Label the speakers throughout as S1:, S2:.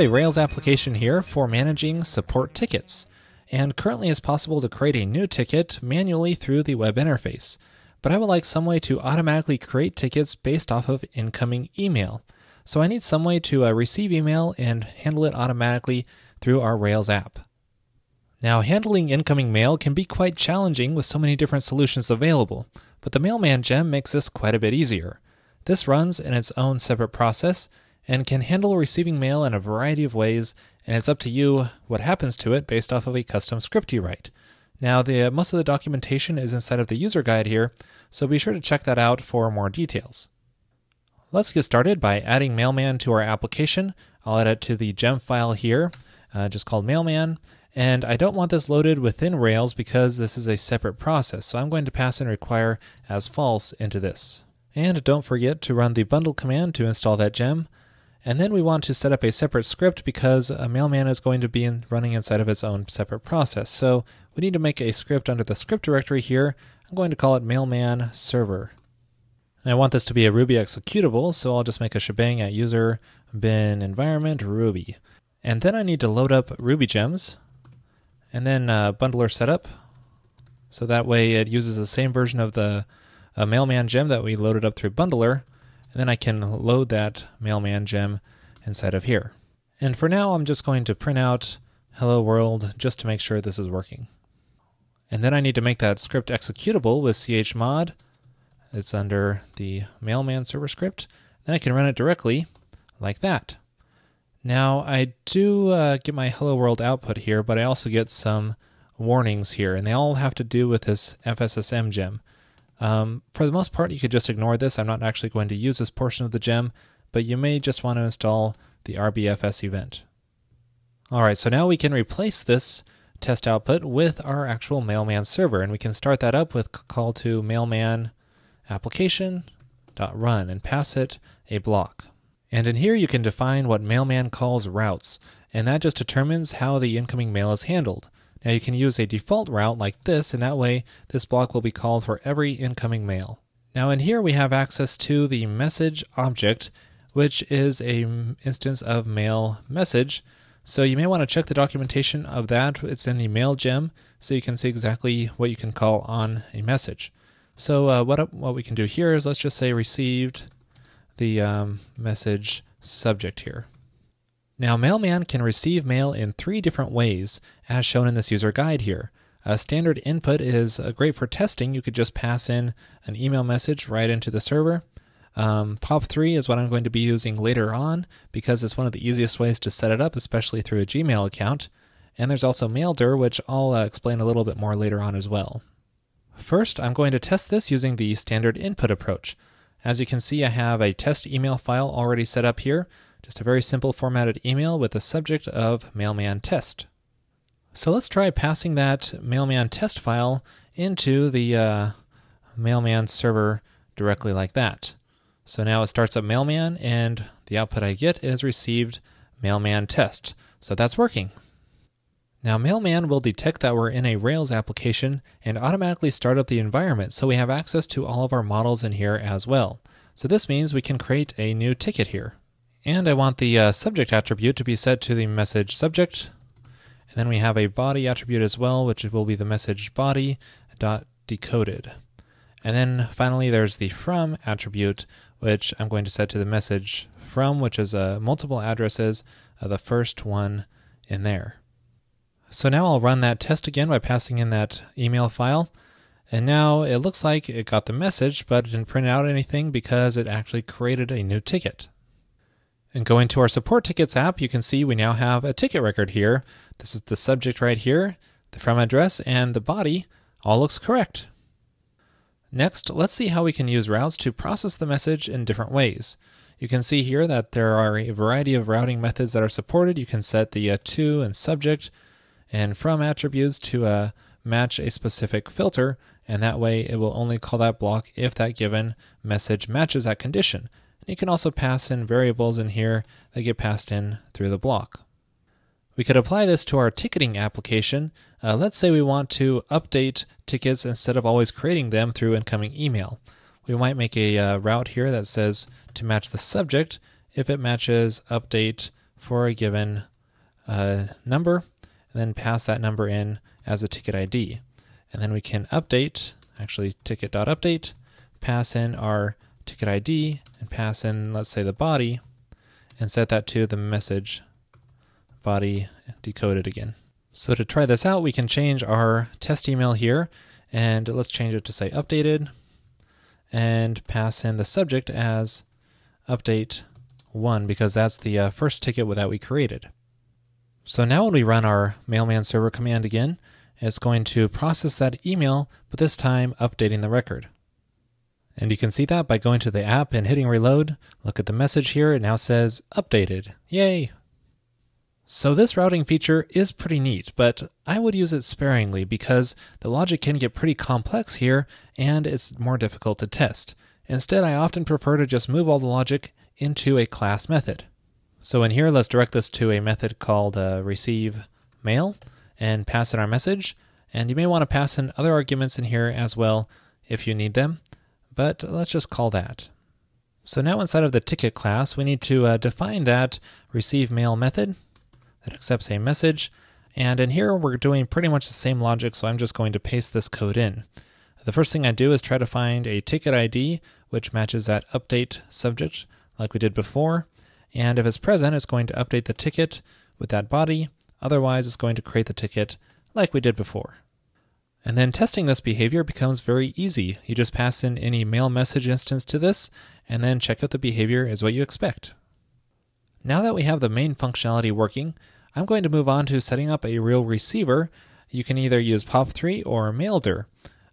S1: a Rails application here for managing support tickets, and currently it's possible to create a new ticket manually through the web interface. But I would like some way to automatically create tickets based off of incoming email. So I need some way to uh, receive email and handle it automatically through our Rails app. Now, handling incoming mail can be quite challenging with so many different solutions available, but the Mailman gem makes this quite a bit easier. This runs in its own separate process and can handle receiving mail in a variety of ways, and it's up to you what happens to it based off of a custom script you write. Now, the most of the documentation is inside of the user guide here, so be sure to check that out for more details. Let's get started by adding Mailman to our application. I'll add it to the gem file here, uh, just called Mailman. And I don't want this loaded within Rails because this is a separate process. So I'm going to pass in require as false into this. And don't forget to run the bundle command to install that gem. And then we want to set up a separate script because a mailman is going to be in running inside of its own separate process. So we need to make a script under the script directory here. I'm going to call it mailman server. And I want this to be a Ruby executable, so I'll just make a shebang at user bin environment Ruby. And then I need to load up Ruby gems and then uh, bundler setup. So that way it uses the same version of the uh, mailman gem that we loaded up through bundler. And then I can load that mailman gem inside of here. And for now, I'm just going to print out hello world just to make sure this is working. And then I need to make that script executable with chmod. It's under the mailman server script. Then I can run it directly like that. Now I do uh, get my hello world output here, but I also get some warnings here, and they all have to do with this FSSM gem. Um, for the most part, you could just ignore this. I'm not actually going to use this portion of the gem, but you may just want to install the rb-fsevent. All right, so now we can replace this test output with our actual mailman server, and we can start that up with call to mailman application.run and pass it a block. And in here you can define what Mailman calls routes, and that just determines how the incoming mail is handled. Now you can use a default route like this, and that way this block will be called for every incoming mail. Now in here we have access to the message object, which is a instance of mail message. So you may want to check the documentation of that. It's in the mail gem, so you can see exactly what you can call on a message. So uh, what, what we can do here is let's just say received the um, message subject here. Now, Mailman can receive mail in three different ways, as shown in this user guide here. A standard input is uh, great for testing. You could just pass in an email message right into the server. Um, POP3 is what I'm going to be using later on because it's one of the easiest ways to set it up, especially through a Gmail account. And there's also Maildir, which I'll uh, explain a little bit more later on as well. First, I'm going to test this using the standard input approach. As you can see, I have a test email file already set up here, just a very simple formatted email with the subject of mailman test. So let's try passing that mailman test file into the uh, mailman server directly like that. So now it starts up mailman and the output I get is received mailman test. So that's working. Now, Mailman will detect that we're in a Rails application and automatically start up the environment so we have access to all of our models in here as well. So this means we can create a new ticket here. And I want the uh, subject attribute to be set to the message subject. And then we have a body attribute as well, which will be the message body dot decoded. And then finally, there's the from attribute, which I'm going to set to the message from, which is uh, multiple addresses, uh, the first one in there. So now I'll run that test again by passing in that email file. And now it looks like it got the message, but it didn't print out anything because it actually created a new ticket. And going to our support tickets app, you can see we now have a ticket record here. This is the subject right here, the from address, and the body all looks correct. Next, let's see how we can use routes to process the message in different ways. You can see here that there are a variety of routing methods that are supported. You can set the uh, to and subject and from attributes to uh, match a specific filter, and that way it will only call that block if that given message matches that condition. And you can also pass in variables in here that get passed in through the block. We could apply this to our ticketing application. Uh, let's say we want to update tickets instead of always creating them through incoming email. We might make a uh, route here that says to match the subject if it matches update for a given uh, number, and then pass that number in as a ticket ID. And then we can update, actually ticket.update, pass in our ticket ID, and pass in, let's say, the body, and set that to the message body decoded again. So to try this out, we can change our test email here, and let's change it to say updated, and pass in the subject as update 1 because that's the uh, first ticket that we created. So now when we run our mailman server command again, it's going to process that email, but this time updating the record. And you can see that by going to the app and hitting reload. Look at the message here, it now says updated. Yay! So this routing feature is pretty neat, but I would use it sparingly because the logic can get pretty complex here and it's more difficult to test. Instead, I often prefer to just move all the logic into a class method. So in here, let's direct this to a method called uh, receive mail and pass in our message. And you may want to pass in other arguments in here as well if you need them, but let's just call that. So now inside of the ticket class, we need to uh, define that receive mail method that accepts a message. And in here, we're doing pretty much the same logic, so I'm just going to paste this code in. The first thing I do is try to find a ticket ID which matches that update subject like we did before. And if it's present, it's going to update the ticket with that body. Otherwise, it's going to create the ticket like we did before. And then testing this behavior becomes very easy. You just pass in any mail message instance to this, and then check out the behavior as what you expect. Now that we have the main functionality working, I'm going to move on to setting up a real receiver. You can either use POP3 or Maildir.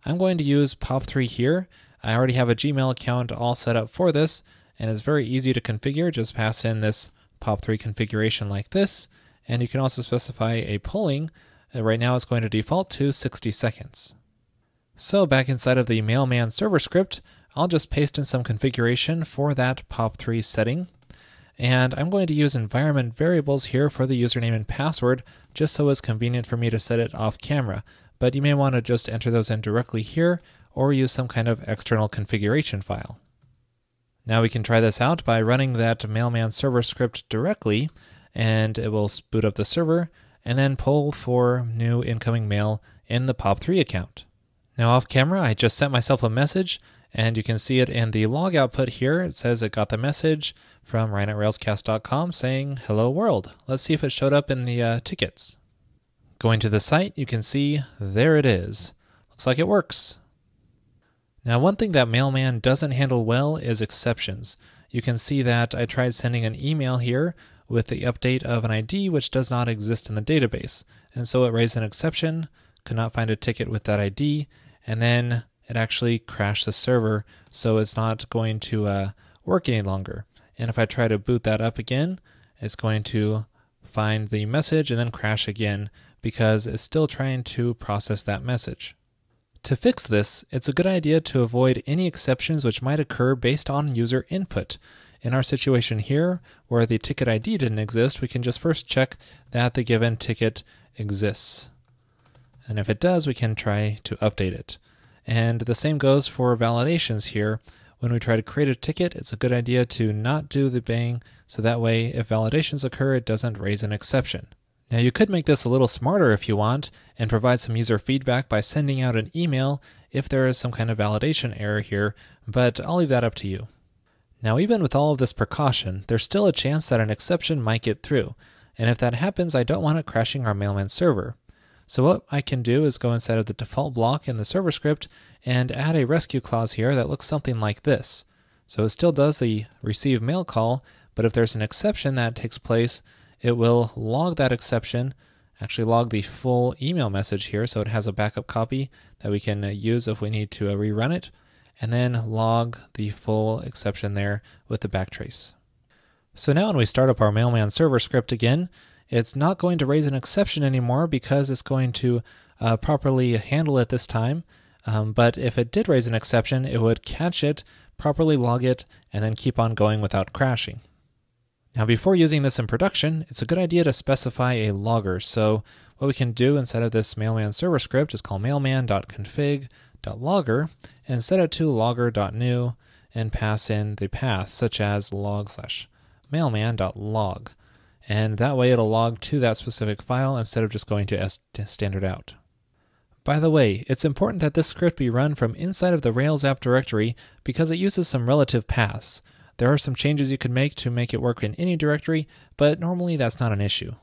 S1: I'm going to use POP3 here. I already have a Gmail account all set up for this, and it's very easy to configure. Just pass in this POP3 configuration like this, and you can also specify a polling. Uh, right now it's going to default to 60 seconds. So back inside of the Mailman server script, I'll just paste in some configuration for that POP3 setting. And I'm going to use environment variables here for the username and password, just so it's convenient for me to set it off camera. But you may want to just enter those in directly here, or use some kind of external configuration file. Now we can try this out by running that mailman server script directly, and it will boot up the server, and then pull for new incoming mail in the POP3 account. Now off camera, I just sent myself a message, and you can see it in the log output here. It says it got the message, from Ryan saying, Hello world. Let's see if it showed up in the uh, tickets. Going to the site, you can see there it is. Looks like it works. Now, one thing that Mailman doesn't handle well is exceptions. You can see that I tried sending an email here with the update of an ID which does not exist in the database. And so it raised an exception, could not find a ticket with that ID, and then it actually crashed the server, so it's not going to uh, work any longer. And if I try to boot that up again, it's going to find the message and then crash again because it's still trying to process that message. To fix this, it's a good idea to avoid any exceptions which might occur based on user input. In our situation here, where the ticket ID didn't exist, we can just first check that the given ticket exists. And if it does, we can try to update it. And the same goes for validations here when we try to create a ticket, it's a good idea to not do the bang so that way if validations occur, it doesn't raise an exception. Now you could make this a little smarter if you want and provide some user feedback by sending out an email if there is some kind of validation error here, but I'll leave that up to you. Now even with all of this precaution, there's still a chance that an exception might get through, and if that happens, I don't want it crashing our mailman server. So what I can do is go inside of the default block in the server script and add a rescue clause here that looks something like this. So it still does the receive mail call, but if there's an exception that takes place, it will log that exception, actually log the full email message here so it has a backup copy that we can use if we need to rerun it, and then log the full exception there with the backtrace. So now when we start up our mailman server script again, it's not going to raise an exception anymore because it's going to uh, properly handle it this time. Um, but if it did raise an exception, it would catch it, properly log it, and then keep on going without crashing. Now, before using this in production, it's a good idea to specify a logger. So, what we can do instead of this mailman server script is call mailman.config.logger and set it to logger.new and pass in the path such as log slash mailman.log. and that way it'll log to that specific file instead of just going to S standard out. By the way, it's important that this script be run from inside of the Rails app directory because it uses some relative paths. There are some changes you can make to make it work in any directory, but normally that's not an issue.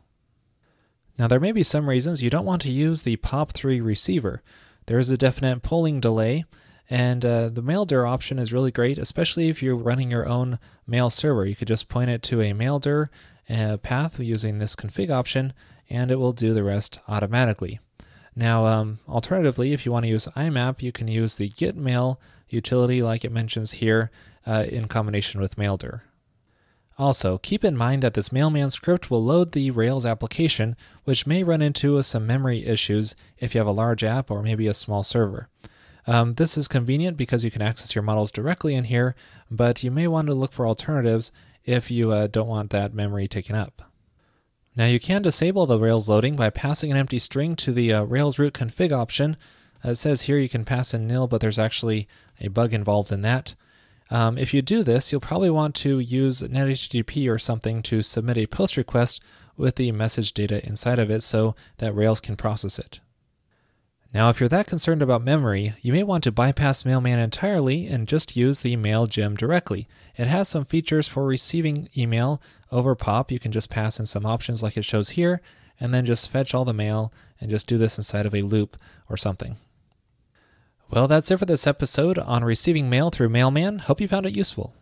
S1: Now, there may be some reasons you don't want to use the POP3 receiver. There is a definite polling delay, and uh, the maildir option is really great, especially if you're running your own mail server. You could just point it to a maildir uh, path using this config option, and it will do the rest automatically. Now, um, alternatively, if you want to use IMAP, you can use the getMail utility, like it mentions here, uh, in combination with maildir. Also, keep in mind that this mailman script will load the Rails application, which may run into some memory issues if you have a large app or maybe a small server. Um, this is convenient because you can access your models directly in here, but you may want to look for alternatives if you uh, don't want that memory taken up. Now you can disable the Rails loading by passing an empty string to the uh, Rails root config option. Uh, it says here you can pass in nil, but there's actually a bug involved in that. Um, if you do this, you'll probably want to use NetHTTP or something to submit a post request with the message data inside of it so that Rails can process it. Now, if you're that concerned about memory, you may want to bypass Mailman entirely and just use the Mail gem directly. It has some features for receiving email over POP. You can just pass in some options like it shows here, and then just fetch all the mail and just do this inside of a loop or something. Well, that's it for this episode on receiving mail through Mailman. Hope you found it useful.